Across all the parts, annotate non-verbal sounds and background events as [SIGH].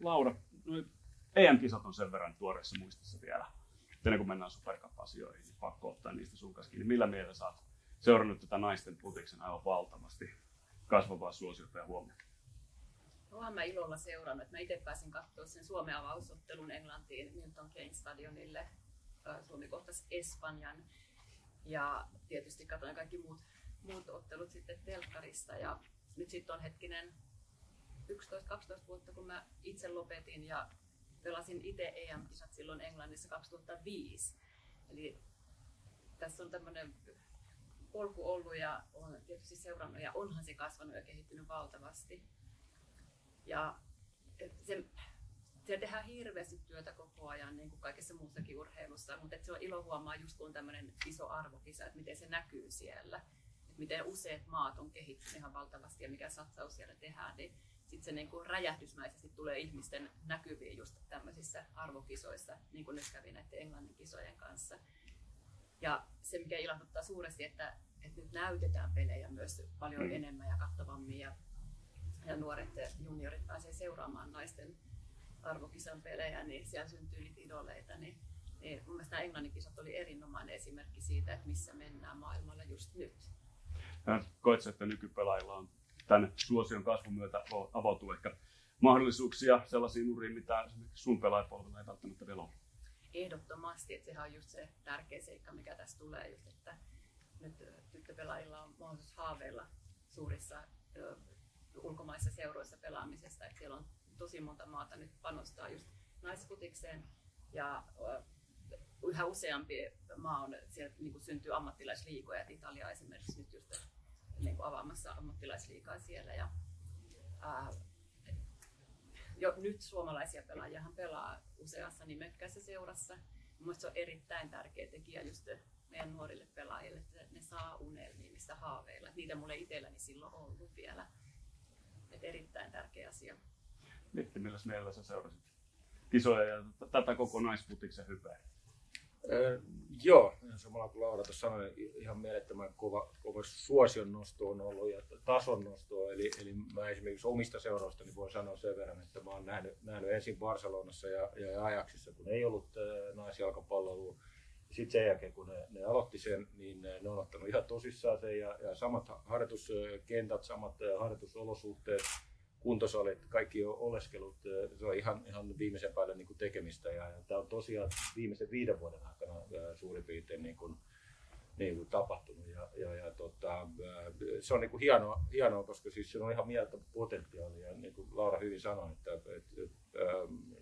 Laura, no, EM-kisat on sen verran tuoreessa muistissa vielä. Ennen kuin mennään Supercup-asioihin, niin pakko ottaa niistä sun kanssa kiinni. Millä mielellä sä oot seurannut tätä naisten putiksen aivan valtavasti kasvavaa suosiota ja huomiota? Olen mä ilolla seurannut. Mä itse pääsin katsoa sen Suomen avausottelun Englantiin Milton Keynes stadionille. Suomi kohtasi Espanjan. Ja tietysti katsoin kaikki muut, muut ottelut sitten telkkarista. Ja nyt sitten on hetkinen 11-12 vuotta, kun mä itse lopetin ja pelasin itse EM-kisat silloin Englannissa 2005. Eli tässä on tämmöinen polku ollut ja on tietysti seurannut ja onhan se kasvanut ja kehittynyt valtavasti. Ja se, se tehdään hirveästi työtä koko ajan, niin kuin kaikessa muussakin urheilussa, mutta se on ilo huomaa just kun on tämmöinen iso arvokisa, että miten se näkyy siellä. Että miten useat maat on kehittynyt ihan valtavasti ja mikä satsaus siellä tehdään, niin sitten se niin kuin räjähdysmäisesti tulee ihmisten näkyviin just tämmöisissä arvokisoissa, niin kuin nyt kävi näiden Englannin kisojen kanssa. Ja se, mikä ilahduttaa suuresti, että, että nyt näytetään pelejä myös paljon mm. enemmän ja kattavammin ja, ja nuoret juniorit pääsee seuraamaan naisten arvokisan pelejä, niin siellä syntyy niitä idoleita. Niin, niin mun mielestä nämä Englannin kisat oli erinomainen esimerkki siitä, että missä mennään maailmalla just nyt. Koetko, että nykypelaajilla on tämän suosion kasvun myötä avautuu ehkä mahdollisuuksia sellaisiin uriin, mitä sun pelaajapolvella ei välttämättä vielä ole? Ehdottomasti, että sehän on just se tärkeä seikka, mikä tässä tulee, just, että nyt tyttöpelaajilla on mahdollisuus haaveilla suurissa ulkomaissa seuroissa pelaamisesta, että siellä on tosi monta maata nyt panostaa just naisfutikseen ja yhä useampi maa on, siellä niin syntyy ammattilaisliikoja, että Italia esimerkiksi nyt just niin kuin avaamassa ammattilaisliikaa siellä. Ja, ää, jo nyt suomalaisia pelaajia pelaa useassa nimekkäässä seurassa. Mielestäni se on erittäin tärkeä tekijä just meidän nuorille pelaajille, että ne saa unelmia, mistä haaveilla. Niitä mulle itselläni silloin ollut vielä. Et erittäin tärkeä asia. Mitti, millä mielellä sä seurasit kisoja ja tätä kokonaisputiksen hypeä? Öö, joo, samalla kuin Laura tuossa sanoi, ihan mielettömän kova, kova suosion nosto on ollut ja tason nosto. Eli, eli mä esimerkiksi omista seurausta voin sanoa sen verran, että mä oon nähnyt, nähnyt ensin Barcelonassa ja, ja Ajaxissa, kun ei ollut äh, naisjalkapalloa. Sitten sen jälkeen, kun ne, ne aloitti sen, niin ne, on ottanut ihan tosissaan sen ja, ja samat harjoituskentät, samat harjoitusolosuhteet, kuntosalit, kaikki oleskelut, se on ihan, ihan viimeisen päälle niin kuin tekemistä. Ja, ja tämä on tosiaan viimeisen viiden vuoden aikana suurin piirtein niin kuin, niin kuin tapahtunut. Ja, ja, ja tota, se on niin kuin hienoa, hienoa, koska siis se on ihan mieltä potentiaalia. Niin kuin Laura hyvin sanoi, että, että, että, että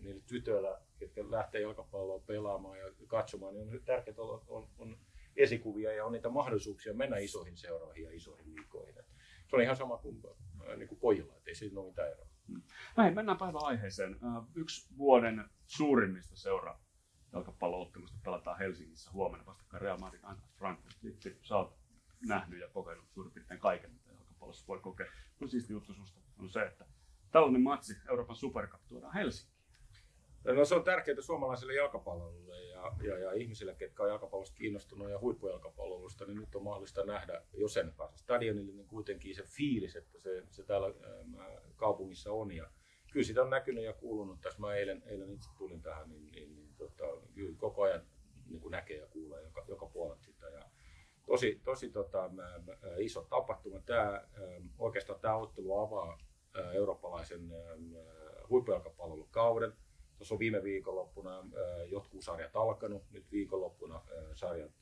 niillä tytöillä, jotka lähtee jalkapalloa pelaamaan ja katsomaan, niin on tärkeää olla on, on esikuvia ja on niitä mahdollisuuksia mennä isoihin seuraaviin ja isoihin liikoihin. Se on ihan sama kuin niin kuin pojilla, ettei siinä ole mitään eroa. Näin, mennään päivän aiheeseen. Yksi vuoden suurimmista seura jalkapalloottelusta pelataan Helsingissä huomenna vastakkain Real Madrid Eintracht Frankfurt. Litti, sä oot nähnyt ja kokenut suurin piirtein kaiken, mitä jalkapallossa voi kokea. No siisti juttu susta on se, että tällainen matsi Euroopan Supercup tuodaan Helsinkiin. No se on tärkeää suomalaisille jalkapallolle ja, ja, ja ihmisille, ketkä on jalkapallosta kiinnostunut ja huippujalkapallosta, niin nyt on mahdollista nähdä, jos sen pääse stadionille, niin kuitenkin se fiilis, että se, se täällä ää, kaupungissa on. Ja kyllä sitä on näkynyt ja kuulunut tässä. Mä eilen, eilen itse tulin tähän, niin, niin, niin tota, kyllä koko ajan niin kuin näkee ja kuulee joka, joka puolelta sitä. Ja tosi tosi tota, iso tapahtuma. Tämä, oikeastaan tämä ottelu avaa eurooppalaisen huippujalkapallon kauden Tuossa on viime viikonloppuna jotkut sarjat alkanut, nyt viikonloppuna sarjat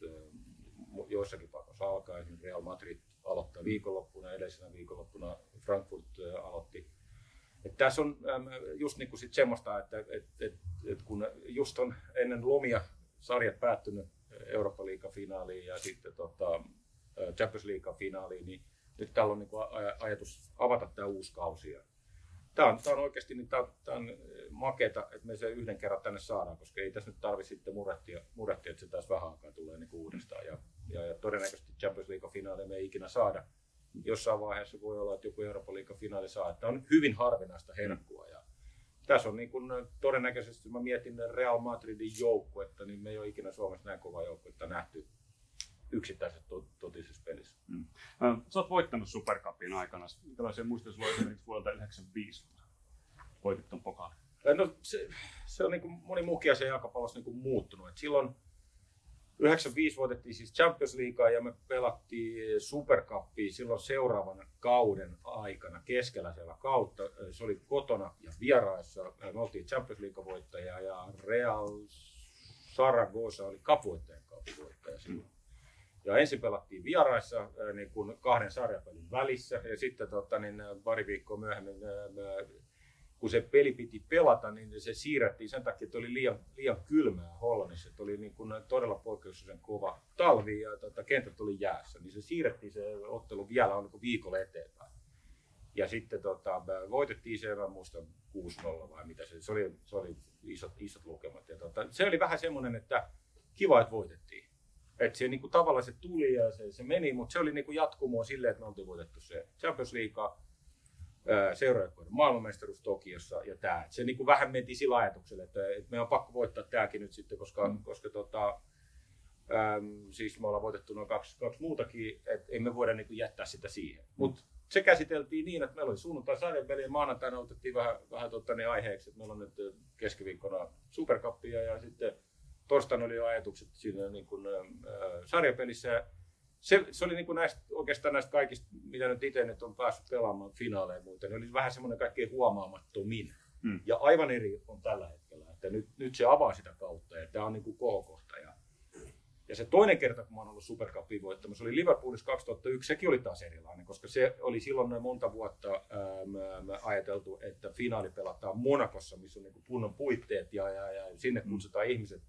joissakin paikoissa alkaa. Esimerkiksi Real Madrid aloittaa viikonloppuna, edellisenä viikonloppuna Frankfurt aloitti. Et tässä on just niin kuin sit semmoista, että et, et, et kun just on ennen lomia sarjat päättynyt eurooppa finaaliin ja sitten tota, Champions League-finaaliin, niin nyt täällä on niin kuin ajatus avata tämä uusi kausi tämä on, on oikeasti niin tämä, tämä on maketa, että me se yhden kerran tänne saadaan, koska ei tässä nyt tarvitse sitten murehtia, murehtia että se taas vähän aikaa tulee niin uudestaan. Ja, ja, ja todennäköisesti Champions League-finaali me ei ikinä saada. Jossain vaiheessa voi olla, että joku Euroopan League-finaali saa. Tämä on hyvin harvinaista herkkua. Ja tässä on niin kuin, todennäköisesti, mä mietin Real Madridin joukkuetta, niin me ei ole ikinä Suomessa näin kova joukkuetta nähty yksittäisessä totisessa pelissä. Mm. Sä oot voittanut Supercupin aikana. Minkälaisia muistoja sulla esimerkiksi vuodelta 1995, kun voitit ton pokaalin? No, se, se on niin kuin moni muukin asia jalkapallossa niin kuin muuttunut. Et silloin 95 voitettiin siis Champions Leaguea ja me pelattiin Supercupia silloin seuraavan kauden aikana keskellä siellä kautta. Se oli kotona ja vieraissa. Me oltiin Champions League-voittaja ja Real Saragossa oli kapuottajan voittaja silloin. Ja ensin pelattiin vieraissa niin kuin kahden sarjapelin välissä ja sitten tota, niin, pari viikkoa myöhemmin kun se peli piti pelata, niin se siirrettiin sen takia, että oli liian, liian kylmää Hollannissa. Että oli niin kuin todella poikkeuksellisen kova talvi ja tota, kentät oli jäässä. Niin se siirrettiin se ottelu vielä on niin viikolla eteenpäin. Ja sitten tota, voitettiin se, mä muistan 6-0 vai mitä se, se oli, se oli isot, isot lukemat. Ja tota, se oli vähän semmoinen, että kiva, että voitettiin. Että se niin kuin, tavallaan se tuli ja se, se meni, mutta se oli niin kuin jatkumoa silleen, että me oltiin voitettu se Champions League, seuraajoukkueiden maailmanmestaruus Tokiossa ja tämä. Se niin kuin vähän mentiin sillä ajatuksella, että, että meidän on pakko voittaa tämäkin nyt sitten, koska, mm. koska tota, äm, siis me ollaan voitettu noin kaksi, kaksi muutakin, että ei me voida niin kuin jättää sitä siihen. Mm. Mutta se käsiteltiin niin, että meillä oli sunnuntai sarjanpeli ja maanantaina otettiin vähän, vähän totta, niin aiheeksi, että meillä on nyt keskiviikkona superkappia ja sitten torstaina oli jo ajatukset siinä niin kuin, äh, sarjapelissä se, se oli niin kuin näistä, oikeastaan näistä kaikista, mitä nyt itse nyt on päässyt pelaamaan finaaleja muuten, oli vähän semmoinen kaikkein huomaamattomin. Hmm. Ja aivan eri on tällä hetkellä, että nyt, nyt se avaa sitä kautta ja tämä on niin kuin kohokohta. Ja, ja se toinen kerta, kun mä oon ollut Supercupin voittamassa, oli Liverpoolissa 2001, sekin oli taas erilainen, koska se oli silloin noin monta vuotta ää, ajateltu, että finaali pelataan Monakossa, missä on niin kuin kunnon puitteet ja, ja, ja sinne kutsutaan hmm. ihmiset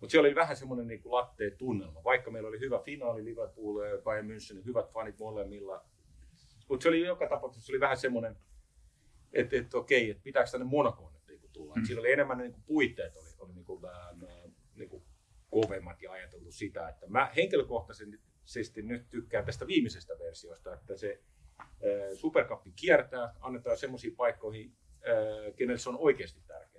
mutta siellä oli vähän semmoinen niin latteen tunnelma, vaikka meillä oli hyvä finaali Liverpool ja Bayern München, hyvät fanit molemmilla. Mutta se oli joka tapauksessa se oli vähän semmoinen, että et, okei, että pitääkö tänne Monakoon nyt niin tulla. Mm. Siinä oli enemmän niin kuin puitteet oli, oli niin kuin, vähän, niin kuin kovemmat ja ajateltu sitä, että mä henkilökohtaisesti nyt tykkään tästä viimeisestä versiosta, että se Supercup kiertää, annetaan semmoisiin paikkoihin, kenelle se on oikeasti tärkeää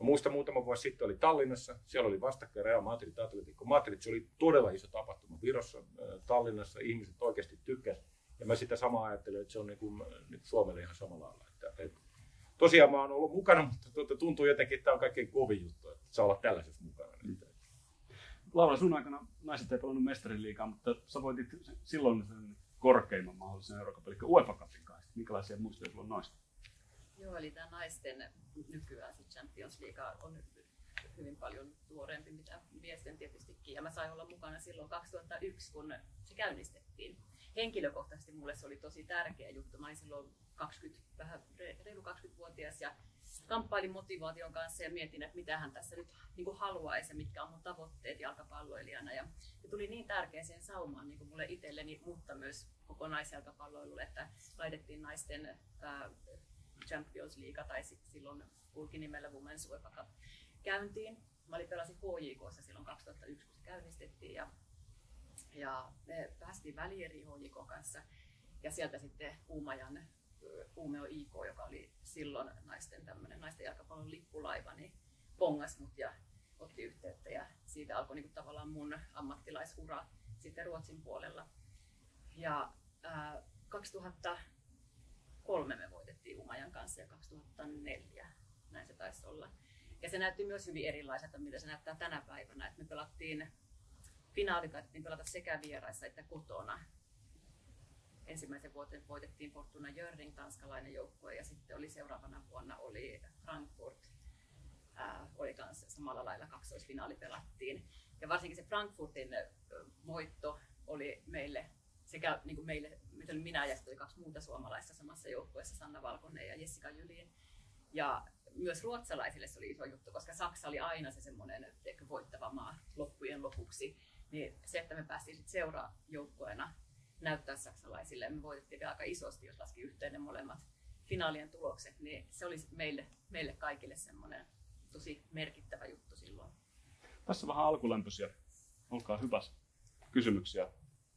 Mä muistan muutama vuosi sitten oli Tallinnassa, siellä oli vastakkain Real Madrid, Atletico Madrid, se oli todella iso tapahtuma Virossa, Tallinnassa, ihmiset oikeasti tykkäs. Ja mä sitä samaa ajattelin, että se on niin kuin, nyt Suomelle ihan samalla lailla. Että, että, tosiaan mä oon ollut mukana, mutta tuota, tuntuu jotenkin, että tämä on kaikkein kovin juttu, että saa olla tällaisessa mukana. Mm. Laura, sun aikana naiset ei pelannut mestariliikaa, mutta sä voitit silloin sen korkeimman mahdollisen Euroopan, eli UEFA Cupin kanssa. Minkälaisia muistoja sulla on noista? Joo, eli tämä naisten nykyään se Champions League on hyvin paljon tuoreempi, mitä miesten tietystikin. Ja mä sain olla mukana silloin 2001, kun se käynnistettiin. Henkilökohtaisesti mulle se oli tosi tärkeä juttu. Mä olin silloin 20, vähän reilu 20-vuotias ja kamppailin motivaation kanssa ja mietin, että mitä hän tässä nyt niin kuin haluaisi ja mitkä on mun tavoitteet jalkapalloilijana. Ja, ja tuli niin tärkeä sen saumaan niin kuin mulle itselleni, mutta myös koko naisjalkapalloilulle, että laitettiin naisten ää, Champions League tai silloin kulki nimellä Women's UEFA Cup käyntiin. Mä olin pelasin HJKssa silloin 2001, kun se käynnistettiin ja, ja me päästiin välieri HJK kanssa ja sieltä sitten Uumajan Uumeo IK, joka oli silloin naisten, tämmönen, naisten jalkapallon lippulaiva, niin pongas mut ja otti yhteyttä ja siitä alkoi niin tavallaan mun ammattilaisura sitten Ruotsin puolella. Ja ää, 2000 2003 me voitettiin Umajan kanssa ja 2004, näin se taisi olla. Ja se näytti myös hyvin erilaiselta, mitä se näyttää tänä päivänä. Että me pelattiin, finaali taidettiin pelata sekä vieraissa että kotona. Ensimmäisen vuoden voitettiin Fortuna Jörring, tanskalainen joukkue, ja sitten oli seuraavana vuonna oli Frankfurt, ää, oli kanssa samalla lailla kaksoisfinaali pelattiin. Ja varsinkin se Frankfurtin voitto oli meille sekä niin kuin meille, mitä oli minä ja sitten kaksi muuta suomalaista samassa joukkueessa, Sanna Valkonen ja Jessica Jylin. Ja myös ruotsalaisille se oli iso juttu, koska Saksa oli aina se semmoinen voittava maa loppujen lopuksi. Niin se, että me päästiin sitten seuraajoukkueena näyttää saksalaisille, me voitettiin aika isosti, jos laski yhteen ne molemmat finaalien tulokset, niin se oli meille, meille kaikille semmoinen tosi merkittävä juttu silloin. Tässä vähän alkulämpöisiä. Olkaa hyvä. Kysymyksiä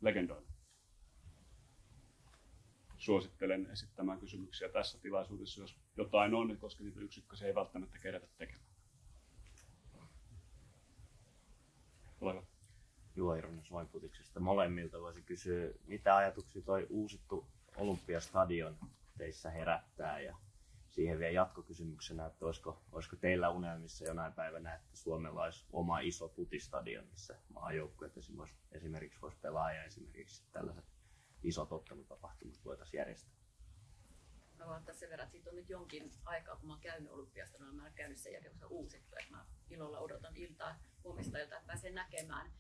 legendoille suosittelen esittämään kysymyksiä tässä tilaisuudessa, jos jotain on, koska niitä yksikköisiä ei välttämättä kerätä tekemään. Ole Juha Ironen Svainfutiksesta. Molemmilta voisi kysyä, mitä ajatuksia toi uusittu Olympiastadion teissä herättää ja siihen vielä jatkokysymyksenä, että olisiko, olisiko teillä unelmissa jonain päivänä, että Suomella olisi oma iso putistadion, missä maajoukkueet esimerkiksi voisi pelaa ja esimerkiksi tällaiset isot ottelutapahtumat voitaisiin järjestää? Mä ottaa sen verran, että siitä on nyt jonkin aikaa, kun mä oon käynyt olympiasta, niin mä oon käynyt sen jälkeen, kun se uusittu, että mä ilolla odotan iltaa, huomista että pääsen näkemään.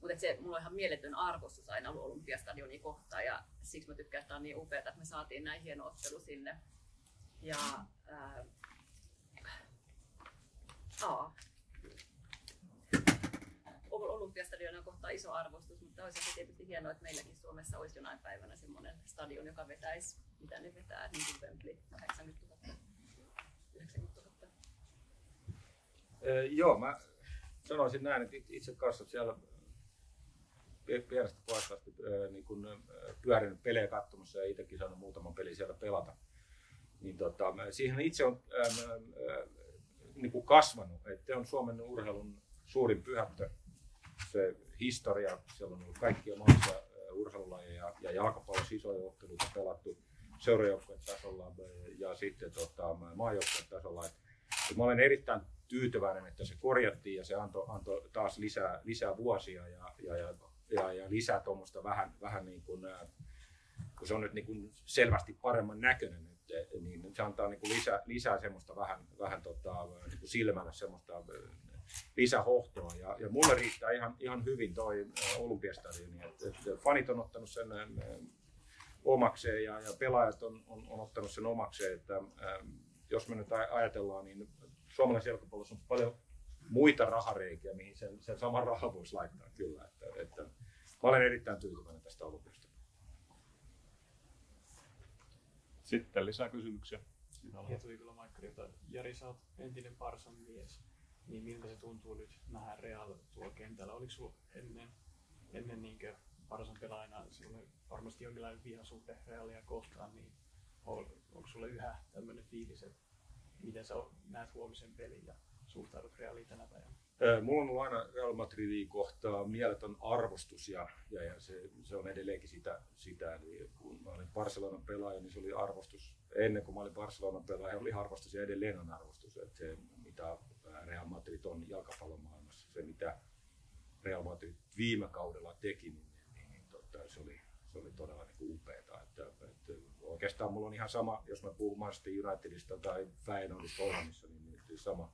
Mutta se, mulla on ihan mieletön arvostus aina ollut Olympiastadionia kohtaan ja siksi mä tykkään, että on niin upeaa, että me saatiin näin hieno ottelu sinne. Ja ää, aa, Olympiastadion on kohta iso arvostus, mutta olisi se tietysti hienoa, että meilläkin Suomessa olisi jonain päivänä semmoinen stadion, joka vetäisi, mitä ne vetää, niin kuin Wembley, 80 000, 90 000. Öö, joo, mä sanoisin näin, että itse kanssa siellä pienestä asti niin kun, pyörinyt pelejä katsomassa ja itsekin saanut muutaman pelin siellä pelata. Niin tota, siihen itse on ää, ää, niin kuin kasvanut, että on Suomen urheilun suurin pyhättö se historia, siellä on ollut kaikkia mahdollisia urheilulajeja ja jalkapallossa isoja otteluita pelattu seurajoukkojen tasolla ja sitten tota, maajoukkojen tasolla. Et, et mä olen erittäin tyytyväinen, että se korjattiin ja se antoi anto taas lisää, lisää vuosia ja, ja, ja, ja, ja lisää tuommoista vähän, vähän niin kuin, kun se on nyt niin kuin selvästi paremman näköinen, että, niin se antaa niin kuin lisää, lisää semmoista vähän, vähän tota, niin kuin silmällä semmoista lisähohtoa. Ja, ja mulle riittää ihan, ihan hyvin toi Olympiastadioni. että et fanit on ottanut sen omakseen ja, ja pelaajat on, on, on ottanut sen omakseen. Että, ähm, jos me nyt ajatellaan, niin suomalaisen jalkapallossa on paljon muita rahareikiä, mihin sen, sen saman rahan voisi laittaa kyllä. Että, että, mä olen erittäin tyytyväinen tästä olympiasta. Sitten lisää kysymyksiä. Ja tuli kyllä Maikkarilta. Jari, sä oot entinen Parsan mies niin miltä se tuntuu nyt nähdä Real tuolla kentällä? Oliko sulla ennen, ennen niin Barsan pelaajana sinulla varmasti jonkinlainen vihasuhde Realia kohtaan, niin on, onko sulle yhä tämmöinen fiilis, että miten sä näet huomisen pelin ja suhtaudut Realiin tänä päivänä? Mulla on ollut aina Real Madridin kohtaa mieletön arvostus ja, ja, ja se, se, on edelleenkin sitä, sitä. Eli kun mä olin Barcelonan pelaaja, niin se oli arvostus. Ennen kuin mä olin Barcelonan pelaaja, oli arvostus ja edelleen on arvostus. Että se, mitä Real Madrid on jalkapallomaailmassa. Se, mitä Real Madrid viime kaudella teki, niin, niin, niin totta, se, oli, se oli todella niin upeaa. Että, että oikeastaan mulla on ihan sama, jos mä puhun Manchester Unitedista tai Feyenoordista Hollannissa, niin, niin sama.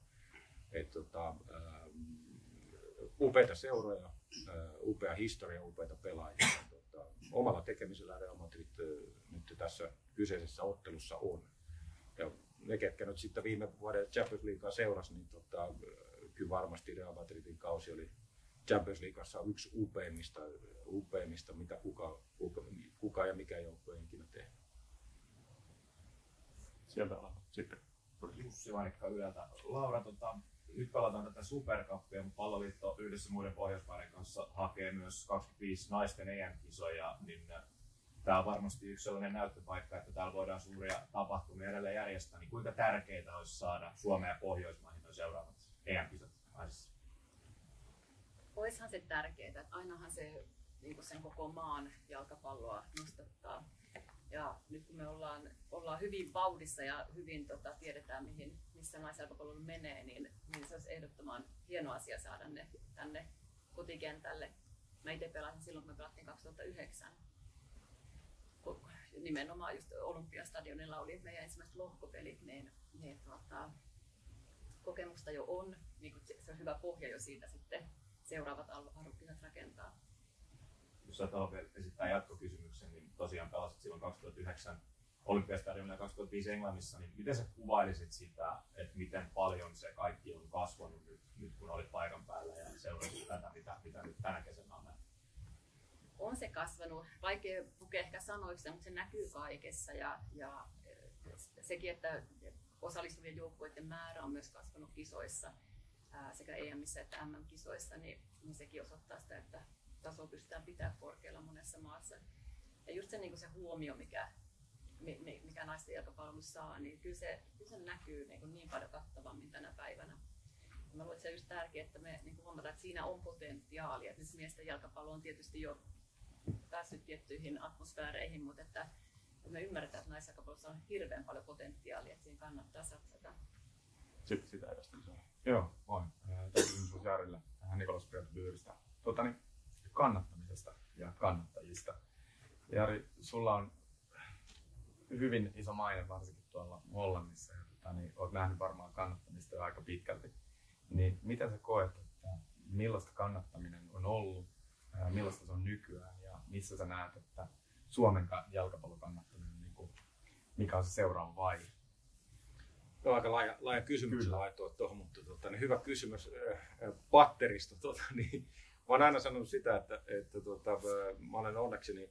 Että, tota, ähm, upeita seuroja, äh, upea historia, upeita pelaajia. Tota, omalla tekemisellä Real Madrid äh, nyt tässä kyseisessä ottelussa on. Ja ne, ketkä nyt sitten viime vuoden Champions Leaguea seurasi, niin tota, kyllä varmasti Real Madridin kausi oli Champions Leagueassa yksi upeimmista, upeimmista mitä kuka, kuka, kuka ja mikä joukkue ikinä tehnyt. Sieltä on sitten. Jussi Vanikka Ylältä. Laura, tota, nyt pelataan tätä Supercupia, mutta palloliitto yhdessä muiden Pohjoismaiden kanssa hakee myös 25 naisten EM-kisoja, niin tämä on varmasti yksi sellainen näyttöpaikka, että täällä voidaan suuria tapahtumia edelleen järjestää, niin kuinka tärkeää olisi saada Suomea ja Pohjoismaihin noin seuraavat EM-kisat naisissa? Oishan se tärkeää, että ainahan se niin sen koko maan jalkapalloa nostattaa. Ja nyt kun me ollaan, ollaan hyvin vauhdissa ja hyvin tota, tiedetään, mihin, missä naisjalkapallo menee, niin, niin se olisi ehdottoman hieno asia saada ne tänne kotikentälle. Mä itse pelasin silloin, kun me pelattiin 2009 nimenomaan just Olympiastadionilla oli meidän ensimmäiset lohkopelit, niin, niin tuota, kokemusta jo on, niin se, se on hyvä pohja jo siitä sitten seuraavat arvokisat rakentaa. Jos vielä esittää jatkokysymyksen, niin tosiaan pelasit silloin 2009 Olympiastadionilla ja 2005 Englannissa, niin miten sä kuvailisit sitä, että miten paljon se kaikki on kasvanut nyt, nyt kun olit paikan päällä ja seurasit tätä, mitä, mitä nyt tänä kesänä on? On se kasvanut, vaikea pukea ehkä sanoiksi, mutta se näkyy kaikessa ja, ja sekin, että osallistuvien joukkueiden määrä on myös kasvanut kisoissa, sekä EMissä että MM-kisoissa, niin, niin sekin osoittaa sitä, että taso pystytään pitämään korkealla monessa maassa. Ja just se, niin se huomio, mikä, mikä naisten jalkapalvelussa saa, niin kyllä se, kyllä se näkyy niin, niin paljon kattavammin tänä päivänä. Ja mä luulen, että se on just tärkeää, että me niin huomataan, että siinä on potentiaalia. Että miesten jalkapallo on tietysti jo päässyt tiettyihin atmosfääreihin, mutta että me ymmärretään, että naisjalkapallossa on hirveän paljon potentiaalia, että siinä kannattaa satsata. Sitten sitä edestä lisää. Joo, voin. Tämä kysymys olisi Jarille tähän Nikolas Björkbyyristä. Tuota, niin, kannattamisesta ja kannattajista. Jari, sulla on hyvin iso maine varsinkin tuolla Hollannissa. Ja, tota, niin, olet nähnyt varmaan kannattamista jo aika pitkälti. Niin miten sä koet, että millaista kannattaminen on ollut, millaista se on nykyään missä sä näet, että Suomen ka- jalkapallokannattaminen, niin kuin, mikä on se seuraava vaihe? No, aika laaja, laaja kysymys laitoa tuohon, mutta tota, niin hyvä kysymys patterista. Tota, [LAUGHS] niin, mä oon aina sanonut sitä, että, että äh, mä olen onnekseni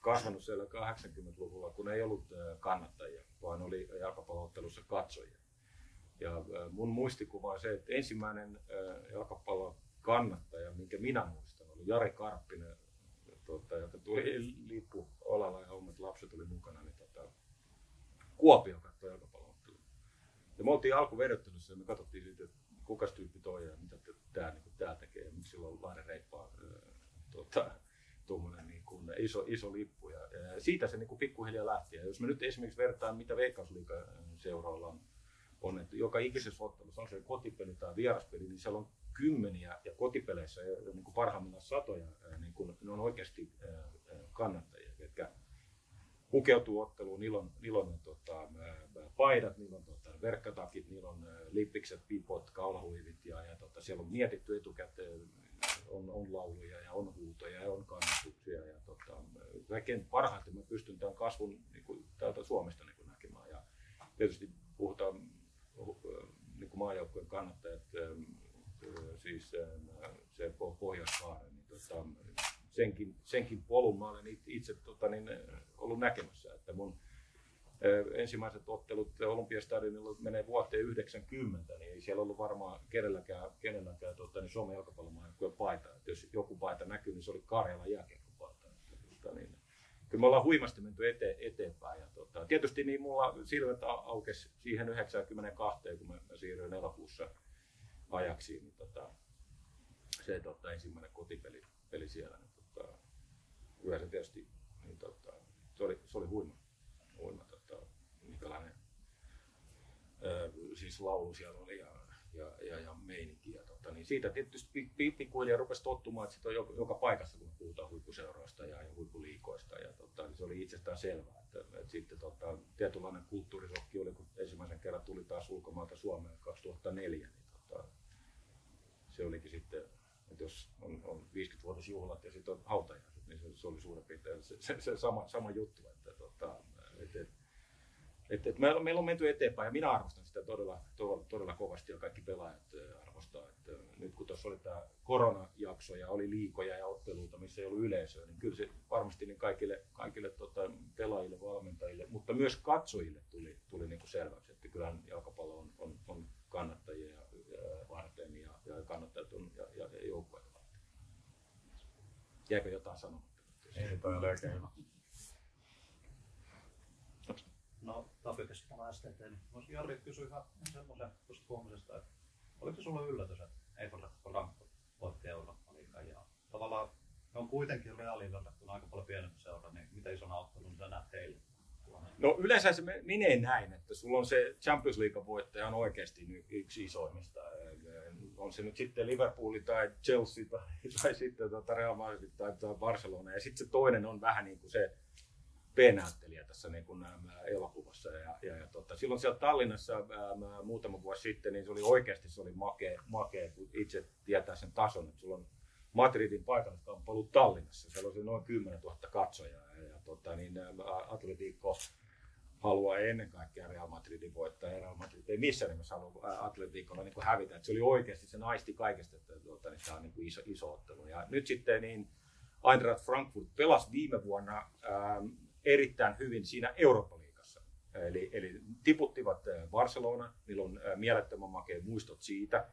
kasvanut siellä 80-luvulla, kun ei ollut kannattajia, vaan oli jalkapalloottelussa katsojia. Ja mun muistikuva on se, että ensimmäinen jalkapallon kannattaja, minkä minä muistan, Jari Karppinen, tota, joka tuli lippu olalla ja omat lapset oli mukana. Niin, tota, Kuopio katsoi jalkapalloottelua. Ja me oltiin alkuvedottelyssä ja me katsottiin siitä, että kukas tyyppi toi ja mitä tämä niin tää tekee miksi sillä on Laine Reippaa tuota, tuommoinen niin kuin iso, iso lippu. Ja, ja siitä se niin kuin pikkuhiljaa lähti. Ja jos me nyt esimerkiksi vertaan, mitä Veikkausliiga seuroilla on, on, että joka ikisessä ottelussa on se kotipeli tai vieraspeli, niin siellä on kymmeniä ja kotipeleissä niin kuin parhaimmillaan satoja, niin kuin, ne on oikeasti kannattajia, jotka pukeutuu otteluun, niillä on, niillä on tota, paidat, niillä on tota, verkkatakit, niillä on lippikset, pipot, kaulahuivit ja, ja tota, siellä on mietitty etukäteen, on, on lauluja ja on huutoja ja on kannatuksia. Ja, tota, kaikkein parhaiten mä pystyn tämän kasvun niin kuin, täältä Suomesta niin kuin, näkemään. Ja tietysti puhutaan niin kuin maajoukkueen kannattajat, siis se Pohjois-Saaren, niin tota, senkin, senkin polun mä olen itse tota, niin, ollut näkemässä, että mun ensimmäiset ottelut Olympiastadionilla menee vuoteen 90, niin ei siellä ollut varmaan kenelläkään, kenelläkään tota, niin Suomen jalkapallomaajoukkueen paita. Että jos joku paita näkyy, niin se oli Karjalan jääkiekkopaita. Tota, niin, kyllä me ollaan huimasti menty ete, eteenpäin. Ja, tota, tietysti niin mulla silmät aukesi siihen 92, kun mä, mä siirryin elokuussa ajaksi, niin tota, se tota, ensimmäinen kotipeli peli siellä. Niin, tota, yhdessä tietysti niin, tota, se, oli, se oli huima, huima tota, minkälainen ö, siis laulu siellä oli ja, ja, ja, ja meininki. Ja, tota, niin siitä tietysti pikkuhiljaa rupesi tottumaan, että on joka, joka paikassa, kun puhutaan huippuseuroista ja, ja huippuliikoista. Ja, tota, niin se oli itsestään selvää. Että, että sitten tota, tietynlainen kulttuurisokki oli, kun ensimmäisen kerran tuli taas ulkomailta Suomeen 2004. Niin, se olikin sitten että jos on, on 50-vuotisjuhlat ja sitten on hautajaiset, niin se, se oli suurin piirtein se, se, se sama, sama juttu. Että, tota, et, et, et, et meillä, meillä on menty eteenpäin ja minä arvostan sitä todella, todella, todella kovasti ja kaikki pelaajat arvostaa. Että nyt kun tuossa oli tämä koronajakso ja oli liikoja ja otteluita, missä ei ollut yleisöä, niin kyllä se varmasti niin kaikille, kaikille tota, pelaajille, valmentajille, mutta myös katsojille tuli, tuli niin kuin selväksi, että kyllähän jalkapallo on, on, on kannattajia ja, ja varten ja, ja kannattajat on ja, ja, ja joukkueita varten. Jääkö jotain sanomatta? Ei, toi oli oikein hyvä. No, Tapiokas tämä STT, niin voisi Jari kysyä ihan semmoisen tuosta huomisesta, että oliko se sulle yllätys, että Eiffel Frankfurt voitti Eurooppa-liigan ja tavallaan ne on kuitenkin reaaliin verrattuna aika paljon pienempi seura, niin mitä isona ottelun sä näet heille? No yleensä se menee näin, että sulla on se Champions League voittaja on oikeasti yksi isoimmista. On se nyt sitten Liverpool tai Chelsea tai, [LAUGHS] tai sitten tuota Real Madrid tai, tai Barcelona. Ja sitten se toinen on vähän niin kuin se P-näyttelijä tässä niin kuin elokuvassa. Ja, ja, ja tota, silloin siellä Tallinnassa ää, muutama vuosi sitten, niin se oli oikeasti se oli makea, makea kun itse tietää sen tason, että sulla on Madridin paikalliskamppailu Tallinnassa. Siellä oli noin 10 000 katsojaa. Ja, ja tota, niin, Atletiikko haluaa ennen kaikkea Real Madridin voittaa. Ja Real Madrid ei missään nimessä halua Atletiikolla niin hävitä. Et se oli oikeasti, se naisti kaikesta, että tuota, niin tämä on niin kuin iso, iso ottelu. Ja nyt sitten niin Eintracht Frankfurt pelasi viime vuonna ähm, erittäin hyvin siinä Eurooppa-liigassa. Eli, eli tiputtivat Barcelona, niillä on mielettömän makea muistot siitä.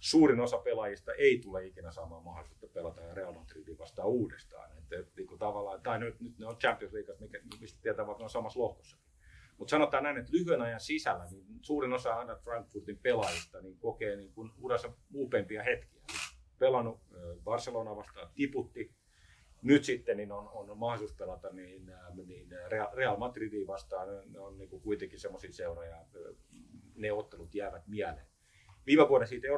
Suurin osa pelaajista ei tule ikinä saamaan mahdollisuutta pelata Real Madridin vastaan uudestaan. Että, niin kuin tavallaan, tai nyt, nyt ne on Champions League, mistä tietää, vaikka ne on samassa lohkossakin. Mutta sanotaan näin, että lyhyen ajan sisällä niin suurin osa aina Frankfurtin pelaajista niin kokee niin kuin uransa uupeimpia hetkiä. Pelannut Barcelona vastaan, tiputti nyt sitten niin on, on mahdollisuus pelata niin, niin Real Madridiin vastaan. Ne on niin kuin kuitenkin semmoisia seuroja, ne ottelut jäävät mieleen. Viime vuoden siitä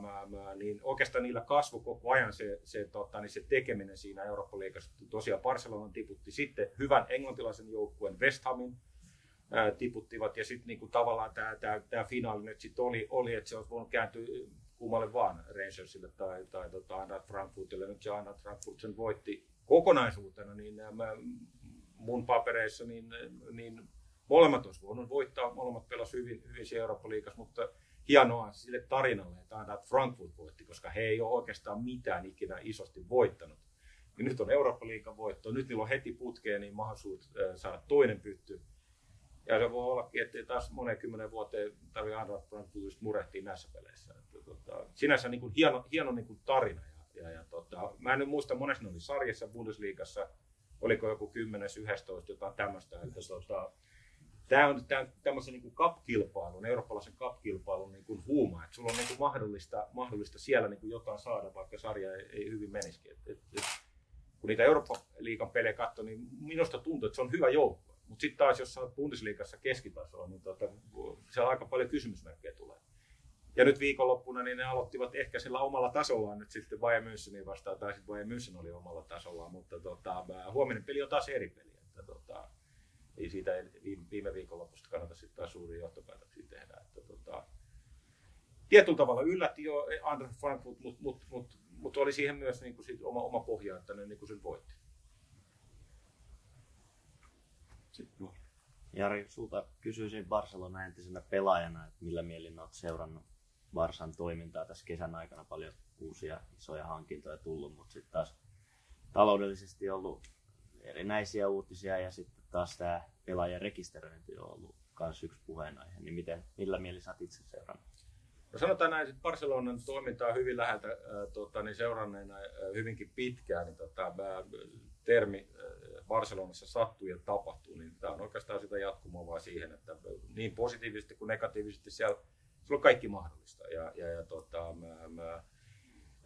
mä, niin oikeastaan niillä kasvoi koko ajan se, se, tota, niin se tekeminen siinä Eurooppa-liigassa. Tosiaan Barcelona tiputti sitten hyvän englantilaisen joukkueen West Hamin, ää, tiputtivat ja sitten niinku tavallaan tämä tää, tää finaali nyt sitten oli, oli, että se olisi voinut kääntyä kummalle vaan Rangersille tai, tai tota, Eintracht Frankfurtille. Nyt se Eintracht Frankfurt sen voitti kokonaisuutena, niin mä, mun papereissa niin, niin molemmat olisi voinut voittaa, molemmat pelasivat hyvin, hyvin siellä Eurooppa-liigassa, mutta hienoa sille tarinalle, että Eintracht Frankfurt voitti, koska he ei ole oikeastaan mitään ikinä isosti voittanut. Ja nyt on Eurooppa-liigan voitto, nyt niillä on heti putkeen niin mahdollisuus saada toinen pytty ja se voi ollakin, että taas monen kymmenen vuoteen tarvitse Eintracht Frankfurtista murehtia näissä peleissä. Että, tota, sinänsä niin kuin hieno, hieno niin kuin tarina. Ja, ja, ja tota, mä en nyt muista, monesti ne oli sarjassa Bundesliigassa, oliko joku 10, 11, jotain tämmöistä. Että, tota, Tämä on tämmöisen niin cup-kilpailun, eurooppalaisen cup-kilpailun niin kuin huuma, että sulla on niin kuin mahdollista, mahdollista siellä niin kuin jotain saada, vaikka sarja ei, ei hyvin menisikin. Et, et, et, kun niitä Eurooppa-liigan pelejä katsoo, niin minusta tuntuu, että se on hyvä joukko. Mutta sitten taas, jos olet Bundesliigassa keskitasolla, niin tota, siellä aika paljon kysymysmerkkejä tulee. Ja nyt viikonloppuna niin ne aloittivat ehkä sillä omalla tasollaan nyt sitten Bayern Münchenin vastaan, tai sitten Bayern München oli omalla tasollaan, mutta tota, huominen peli on taas eri peli. Että, tota, ei siitä viime viikonlopusta kannata sitten taas suuria johtopäätöksiä tehdä. Että, tota, tietyllä tavalla yllätti jo Andre Frankfurt, mutta mut, mut, mut oli siihen myös niin kuin oma, oma pohja, että ne niin kuin sen voitti. Sitten Jari, sulta kysyisin Barcelona entisenä pelaajana, että millä mielin olet seurannut Barsan toimintaa tässä kesän aikana? Paljon uusia isoja hankintoja tullut, mutta sitten taas taloudellisesti ollut erinäisiä uutisia ja sitten taas tämä pelaajan rekisteröinti on ollut myös yksi puheenaihe, niin miten, millä mielin sä itse seurannut? No sanotaan näin, että Barcelonan toimintaa hyvin läheltä äh, tota, niin seuranneena äh, hyvinkin pitkään, niin tota, termi äh, Barcelonassa sattuu ja tapahtuu, niin tämä on oikeastaan sitä jatkumoa vaan siihen, että niin positiivisesti kuin negatiivisesti siellä, siellä on kaikki mahdollista. Ja, ja, ja tota, mä, mä,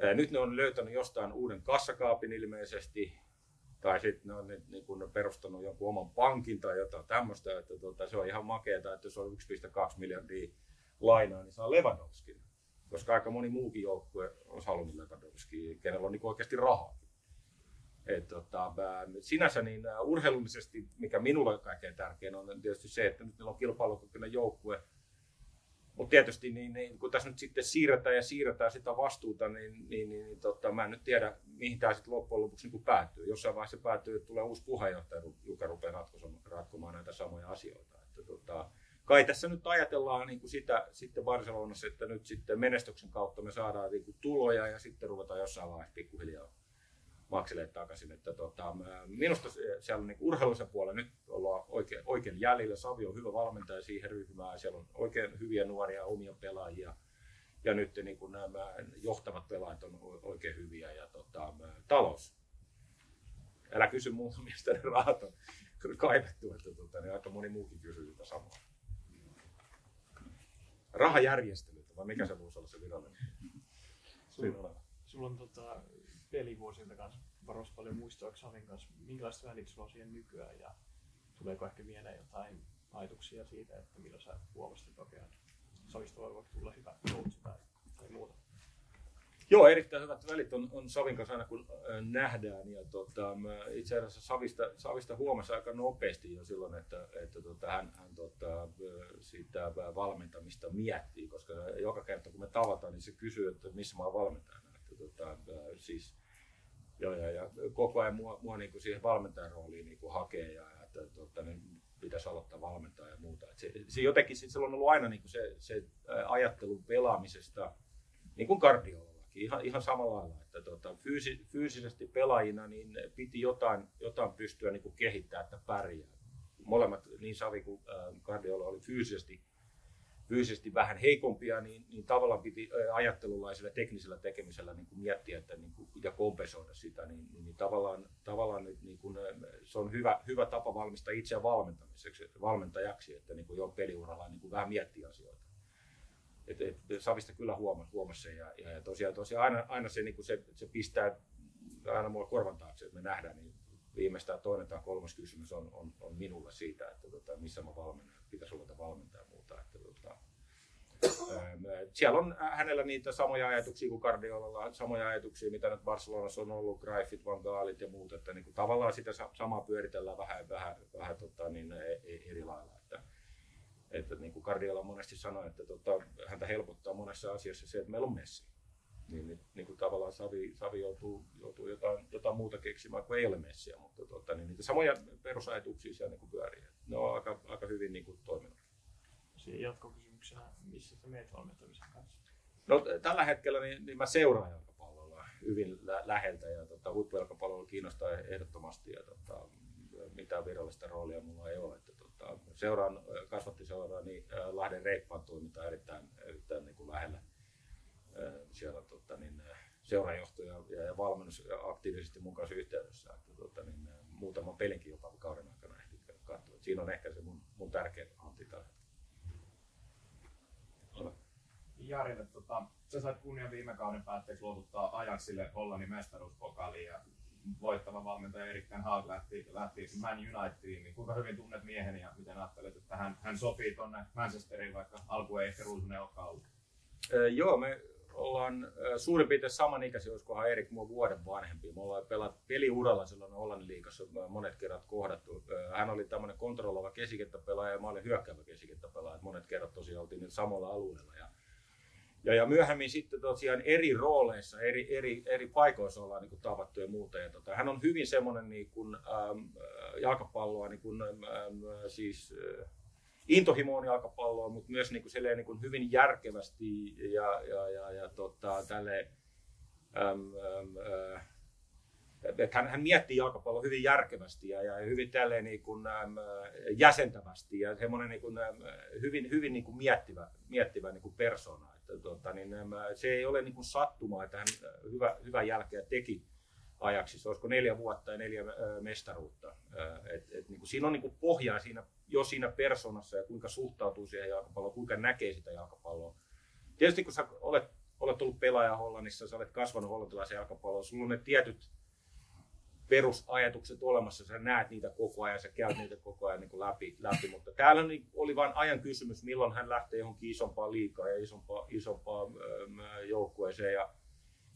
ää, nyt ne on löytänyt jostain uuden kassakaapin ilmeisesti, tai sitten ne on niin, niin kun perustanut jonkun oman pankin tai jotain tämmöistä, että tota, se on ihan makeata, että jos on 1,2 miljardia lainaa, niin saa Lewandowskin. Koska aika moni muukin joukkue on halunnut Lewandowski, kenellä on niin oikeasti rahaa. Et, tota, sinänsä niin urheilullisesti, mikä minulle on kaikkein tärkein, on tietysti se, että nyt meillä on kilpailukykyinen joukkue. Mutta tietysti niin, niin, kun tässä nyt sitten siirretään ja siirretään sitä vastuuta, niin, niin, niin, niin tota, mä en nyt tiedä, mihin tämä sitten loppujen lopuksi niin päättyy. Jossain vaiheessa päättyy, että tulee uusi puheenjohtaja, joka rupeaa ratkomaan näitä samoja asioita. Että, tota, kai tässä nyt ajatellaan niin kuin sitä sitten Barcelonassa, että nyt sitten menestyksen kautta me saadaan niin kuin tuloja ja sitten ruvetaan jossain vaiheessa pikkuhiljaa makselee takaisin. Että tota, minusta siellä on niin urheilullisen puolella nyt ollaan oikein, oikein jäljellä. Savi on hyvä valmentaja siihen ryhmään. Siellä on oikein hyviä nuoria omia pelaajia. Ja nyt niin kuin nämä johtavat pelaajat on oikein hyviä. Ja tota, talous. Älä kysy muuta, [LAUGHS] mistä ne rahat on kaivettu. Että tota, niin aika moni muukin kysyy sitä samaa. Rahajärjestelyt, vai mikä se voisi olla se virallinen? Sulla, sulla on tota, pelivuosilta kanssa varmasti paljon muistoa Xavin kanssa. Minkälaista välit sulla on siihen nykyään ja tuleeko ehkä mieleen jotain ajatuksia siitä, että milloin sä huomasit, okei, Savista voi tulla hyvä coach tai, tai muuta? Joo, erittäin hyvät välit on, on Savin kanssa aina kun nähdään. Ja tota, itse asiassa Savista, Savista huomasi aika nopeasti jo silloin, että, että tota, hän, hän tota, siitä valmentamista miettii, koska joka kerta kun me tavataan, niin se kysyy, että missä mä oon valmentajana. Että, tota, siis, ja, ja, ja koko ajan mua, mua niin kuin siihen valmentajan rooliin niin kuin hakee ja että tota, niin pitäisi aloittaa valmentaa ja muuta. Et se, se jotenkin sit, on ollut aina niin kuin se, se ajattelu pelaamisesta, niin kuin kardiologikin, ihan, ihan samalla lailla, että tota, fyysi, fyysisesti pelaajina niin piti jotain, jotain pystyä niin kuin kehittämään, että pärjää. Molemmat, niin Savi kuin äh, oli fyysisesti fyysisesti vähän heikompia, niin, niin tavallaan piti ajattelulaisella teknisellä tekemisellä niin kuin miettiä että, niin kuin, ja kompensoida sitä, niin, niin, niin tavallaan, tavallaan niin, niin kuin, se on hyvä, hyvä tapa valmistaa itseä valmentamiseksi, valmentajaksi, että niin kuin jo peliuralla niin kuin vähän miettiä asioita. Et, et, Savista kyllä huomasi, huomasi sen ja, ja, ja tosiaan, tosiaan aina, aina se, niin kuin se, se pistää aina mua korvan taakse, että me nähdään, niin viimeistään toinen tai kolmas kysymys on, on, on minulle siitä, että tota, missä mä valmennan, pitäisi ruveta valmentaa ja muuta. Että, tota, siellä on hänellä niitä samoja ajatuksia kuin Cardiolalla, samoja ajatuksia, mitä nyt Barcelonassa on ollut, Greifit, Van Gaalit ja muut, että niin kuin tavallaan sitä samaa pyöritellään vähän, vähän, vähän tota, niin, e, e, eri lailla. Että, että niin kuin Cardiola monesti sanoi, että tota, häntä helpottaa monessa asiassa se, että meillä on Messi. Niin, niin, niin kuin tavallaan Savi, Savi joutuu, joutuu jotain, jotain muuta keksimään kuin ei ole Messiä, mutta tota, niin niitä samoja perusajatuksia siellä niin kuin pyörii. Ne on aika, aika hyvin niin kuin toiminut. Siinä jatkokysymyksenä, missä sä meet valmentamisen kanssa? No, tällä hetkellä niin, niin mä seuraan jalkapalloa hyvin lä- läheltä ja tota, huippujalkapalloa kiinnostaa ehdottomasti ja tota, mitään virallista roolia mulla ei ole. Että, tota, seuraan, kasvattiseuraa niin Lahden reippaan toimintaa erittäin, erittäin niin kuin lähellä siellä tota, niin, seurajohto ja, ja, ja valmennus aktiivisesti mukaan yhteydessä. Että, tota, niin, muutaman pelinkin jopa kauden aikana ehti katsoa. Siinä on ehkä se mun, mun tärkein anti tällä Jarille, tota, sä sait kunnian viime kauden päätteeksi luovuttaa Ajaxille Hollannin mestaruuspokaliin ja voittava valmentaja Erik Ten Hag lähti, lähti Man Unitediin, niin kuinka hyvin tunnet miehen ja miten ajattelet, että hän, hän sopii tuonne Manchesteriin, vaikka alku ei ehkä ruusunen olekaan ollut? Öö, joo, me ollaan suurin piirtein samanikäisiä, olisikohan Erik mua vuoden vanhempi. Me ollaan pelat peliuralla silloin Hollannin liigassa monet kerrat kohdattu. Hän oli tämmöinen kontrolloiva keskikenttäpelaaja ja mä olin hyökkäävä keskikenttäpelaaja. Monet kerrat tosiaan oltiin samalla alueella. Ja, ja, ja myöhemmin sitten tosiaan eri rooleissa, eri, eri, eri paikoissa ollaan niin kuin tavattu ja muuta. Ja tota, hän on hyvin semmoinen niin kuin, ähm, jalkapalloa niin kuin, ähm, siis, äh, intohimoon jalkapalloon, mutta myös niin kuin, silleen, niin kuin hyvin järkevästi ja, ja, ja, ja tota, tälle, äm, äm, äh, että hän, hän miettii jalkapalloa hyvin järkevästi ja, ja hyvin tälleen niin kuin, äm, jäsentävästi ja semmoinen niin kuin, äm, hyvin, hyvin niin kuin miettivä, miettivä niin kuin persona. Että, tota, niin, äm, se ei ole niin kuin sattumaa, että hän hyvä, hyvä jälkeä teki ajaksi. Se olisiko neljä vuotta ja neljä äh, mestaruutta. Äh, et, et, niin kuin, siinä on niin kuin pohjaa siinä jo siinä persoonassa ja kuinka suhtautuu siihen jalkapalloon, kuinka näkee sitä jalkapalloa. Tietysti kun sä olet, olet ollut pelaaja Hollannissa, sä olet kasvanut hollantilaisen jalkapalloon, sulla on ne tietyt perusajatukset olemassa, sä näet niitä koko ajan, sä käyt niitä koko ajan niin kuin läpi, läpi, mutta täällä oli vain ajan kysymys, milloin hän lähtee johonkin isompaan liikaa ja isompaan, isompaan öö, joukkueeseen. Ja,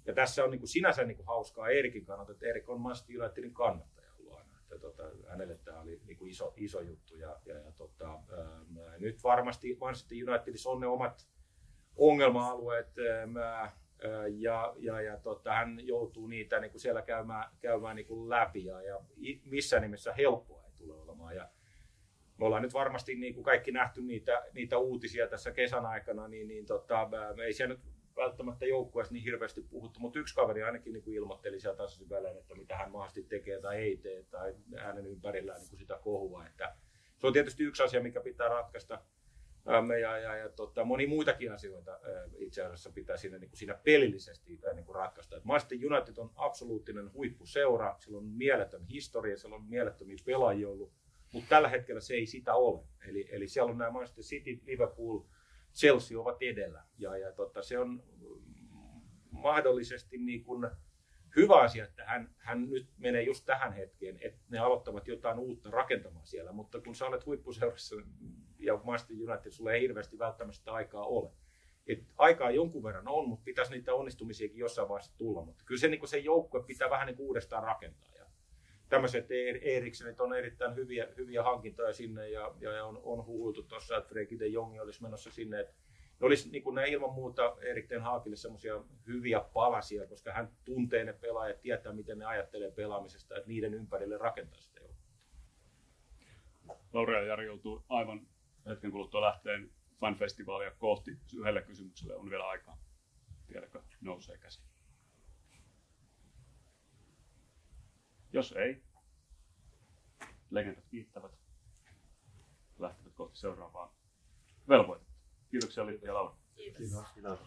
ja tässä on niin kuin sinänsä niin kuin hauskaa Erikin kannalta, että Erik on Manchester Unitedin kannattaja että tota, hänelle tämä oli niin kuin iso, iso juttu. Ja, ja, ja tota, ää, nyt varmasti Manchester Unitedissa on ne omat ongelma-alueet, ää, ja, ja, ja tota, hän joutuu niitä niin kuin siellä käymään, käymään niin kuin läpi ja, ja missään nimessä helppoa ei tule olemaan. Ja me ollaan nyt varmasti niin kuin kaikki nähty niitä, niitä uutisia tässä kesän aikana, niin, niin tota, ei siellä nyt välttämättä joukkueessa niin hirveästi puhuttu, mutta yksi kaveri ainakin niin kuin ilmoitteli sieltä tasaisin välein, että mitä hän mahdollisesti tekee tai ei tee, tai hänen ympärillään niin kuin sitä kohua. Että se on tietysti yksi asia, mikä pitää ratkaista. Ja, ja, ja tota, moni muitakin asioita itse asiassa pitää siinä, niin kuin siinä pelillisesti niin kuin ratkaista. Et Manchester United on absoluuttinen huippuseura, sillä on mieletön historia, siellä on mielettömiä pelaajia ollut, mutta tällä hetkellä se ei sitä ole. Eli, eli siellä on nämä Manchester City, Liverpool, Chelsea ovat edellä. Ja, ja tota, se on mahdollisesti niin kuin hyvä asia, että hän, hän nyt menee just tähän hetkeen, että ne aloittavat jotain uutta rakentamaan siellä. Mutta kun sä olet huippuseurassa ja Manchester United, sulle ei hirveästi välttämättä aikaa ole. Et aikaa jonkun verran on, mutta pitäisi niitä onnistumisiakin jossain vaiheessa tulla. Mutta kyllä se, niin se joukkue pitää vähän niin uudestaan rakentaa tämmöiset Eriksenit on erittäin hyviä, hyviä hankintoja sinne ja, ja on, on huhuiltu tuossa, että Frenkie de Jong olisi menossa sinne. Että ne olisi niin kuin ne ilman muuta Erikten Haakille semmoisia hyviä palasia, koska hän tuntee ne pelaajat, tietää miten ne ajattelee pelaamisesta, että niiden ympärille rakentaa sitä jo. Laura ja Jari joutuu aivan hetken kuluttua lähteen fanfestivaalia kohti. Yhdelle kysymykselle on vielä aikaa. Tiedätkö, nousee käsi. Jos ei, legendat kiittävät, lähtevät kohti seuraavaa velvoitetta. Kiitoksia Liitta ja Laura. Kiitos. Kiitos.